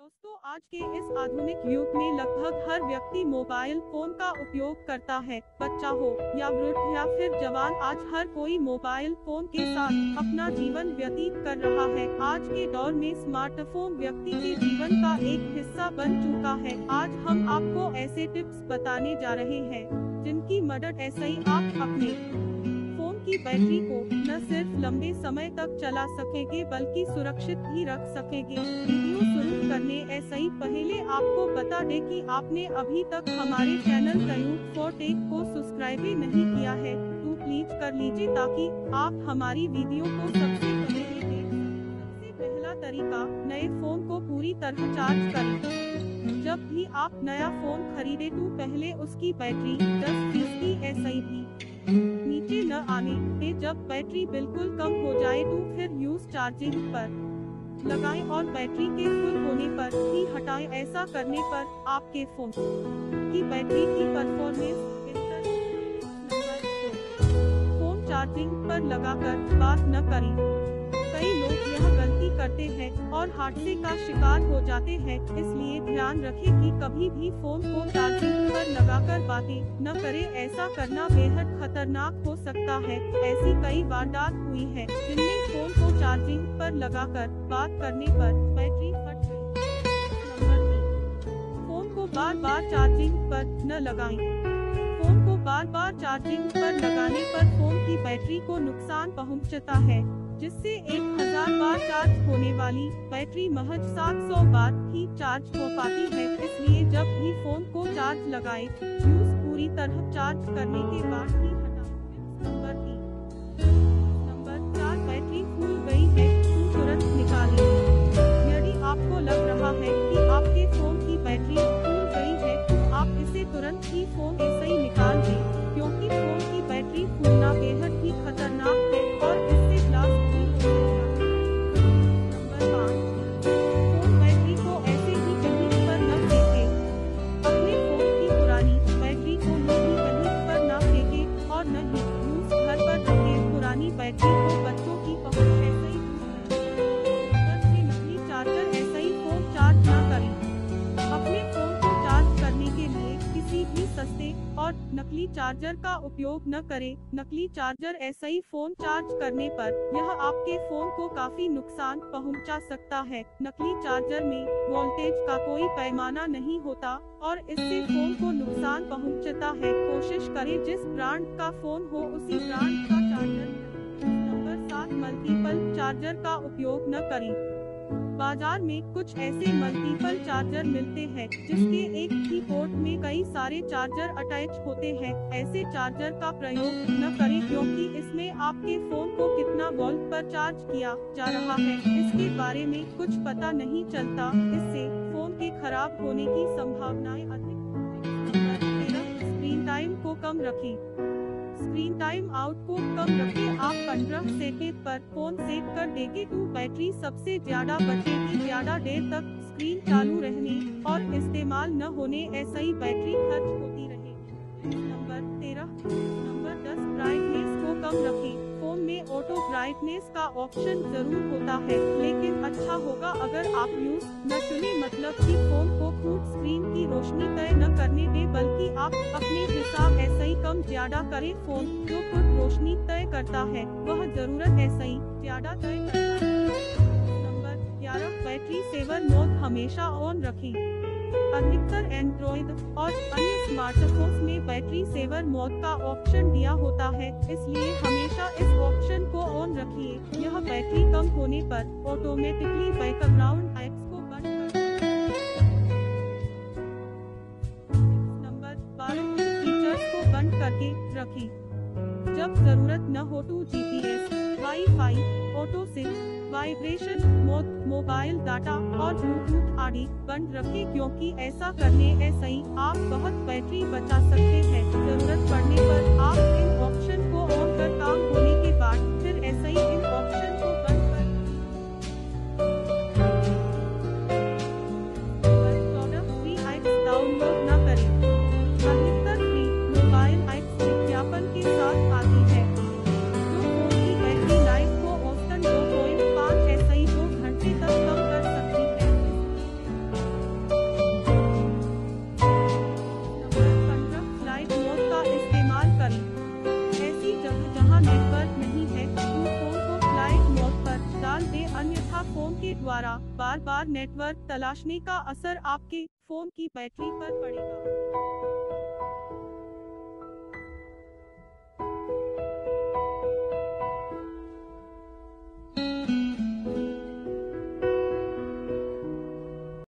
दोस्तों, आज के इस आधुनिक युग में लगभग हर व्यक्ति मोबाइल फ़ोन का उपयोग करता है, बच्चा हो या वृद्ध या फिर जवान, आज हर कोई मोबाइल फ़ोन के साथ अपना जीवन व्यतीत कर रहा है। आज के दौर में स्मार्टफ़ोन व्यक्ति के जीवन का एक हिस्सा बन चुका है। आज हम आपको ऐसे टिप्स बताने जा रहे हैं, जिनकी मदद ऐसे ही आप अपने फ़ोन की बैटरी को न सिर्फ़ लंबे समय तक चला सकेंगे, बल्कि सुरक्षित भी रख सकेंगे। वीडियो करने ऐसा ही पहले आपको बता दे कि आपने अभी तक हमारे चैनल प्रयुक्त फॉर टेक को सब्सक्राइब नहीं किया है तो प्लीज़ कर लीजिए ताकि आप हमारी वीडियो को सबसे पहले देख सबसे पहला तरीका नए फ़ोन को पूरी तरह चार्ज करें। जब भी आप नया फ़ोन खरीदे तो पहले उसकी बैटरी 10 फ़ीसदी ऐसा ही नीचे न आने जब बैटरी बिल्कुल कम हो जाए तो फिर यूज़ चार्जिंग पर लगाएँ और बैटरी के फुल होने पर ही हटाएँ। ऐसा करने पर आपके फ़ोन की बैटरी की परफॉर्मेंस फ़ोन चार्जिंग पर लगाकर बात न करें। कई लोग यह गलती करते हैं और हादसे का शिकार हो जाते हैं, इसलिए ध्यान रखें कि कभी भी फ़ोन को चार्जिंग लगाकर बातें न करें, ऐसा करना बेहद खतरनाक हो सकता है। ऐसी कई वारदात हुई है, जिनमें फ़ोन को चार्जिंग पर लगाकर बात करने पर बैटरी फट गई। फ़ोन को बार बार चार्जिंग पर न लगाएँ। फ़ोन को बार बार चार्जिंग पर लगाने पर फ़ोन की बैटरी को नुकसान पहुँचता है। जिससे एक हज़ार बार चार्ज होने वाली बैटरी महज 700 बार ही चार्ज हो पाती है। इसलिए जब भी फ़ोन को चार्ज लगाए यूज़ पूरी तरह चार्ज करने के बाद ही नंबर नंबर चार बैटरी फूल गई है तुरंत निकालें यदि आपको लग रहा है कि आपके फ़ोन की बैटरी फूल गई है, आप इसे तुरंत ही फ़ोन और नकली चार्जर का उपयोग न करें। नकली चार्जर ऐसा ही फ़ोन चार्ज करने पर यह आपके फ़ोन को काफ़ी नुकसान पहुँचा सकता है। नकली चार्जर में वोल्टेज का कोई पैमाना नहीं होता और इससे फ़ोन को नुकसान पहुँचता है। कोशिश करें जिस ब्रांड का फ़ोन हो उसी ब्रांड का चार्जर नंबर सात मल्टीपल चार्जर का उपयोग न करें। बाज़ार में कुछ ऐसे मल्टीपल चार्जर मिलते हैं, जिसके एक ही पोर्ट में कई सारे चार्जर अटैच होते हैं। ऐसे चार्जर का प्रयोग न करें, क्योंकि इसमें आपके फ़ोन को कितना वोल्ट पर चार्ज किया जा रहा है, इसके बारे में कुछ पता नहीं चलता। इससे फ़ोन के खराब होने की संभावनाएँ अधिक स्क्रीन टाइम को कम रखें। स्क्रीन टाइम आउट को कम रखे। आप पंद्रह सेकेंड पर फ़ोन सेट कर देंगे तो बैटरी सबसे ज़्यादा बचेगी। ज़्यादा देर तक स्क्रीन चालू रहने और इस्तेमाल न होने ऐसा ही बैटरी खर्च होती रहेगी नंबर तेरह। नंबर दस। ब्राइटनेस को कम रखें। ब्राइटनेस का ऑप्शन ज़रूर होता है, लेकिन अच्छा होगा अगर आप यूज़ न चुने मतलब कि फ़ोन को फुल स्क्रीन की रोशनी तय न करने दे, बल्कि आप अपने हिसाब ऐसा ही कम ज़्यादा करें फ़ोन जो खुद रोशनी तय करता है। वह ज़रूरत ऐसा ही ज़्यादा तय करता है। नंबर ग्यारह बैटरी सेवर मोड हमेशा ऑन रखें। अधिकतर एंड्रॉइड और अन्य स्मार्टफोन्स में बैटरी सेवर मोड का ऑप्शन दिया होता है इसलिए हमेशा इस ऑप्शन को ऑन रखिए। यह बैटरी कम होने पर ऑटोमेटिकली बैकग्राउंड एप्स को बंद कर नंबर बारह फीचर्स को बंद करके रखें जब ज़रूरत न हो तो GPS, wifi, auto sync vibration mode mobile data और ब्लूटूथ आदि बंद रखें क्योंकि ऐसा करने ऐसे ही आप बहुत बैटरी बचा सकते हैं। ज़रूरत पड़ने पर आप इन का फ़ोन के द्वारा बार बार नेटवर्क तलाशने का असर आपके फ़ोन की बैटरी पर पड़ेगा।